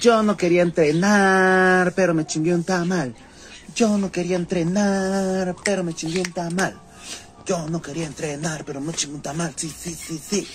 Yo no quería entrenar, pero me chingué un tamal. Yo no quería entrenar, pero me chingué un tamal. Yo no quería entrenar, pero me chingué un tamal. Sí, sí, sí, sí.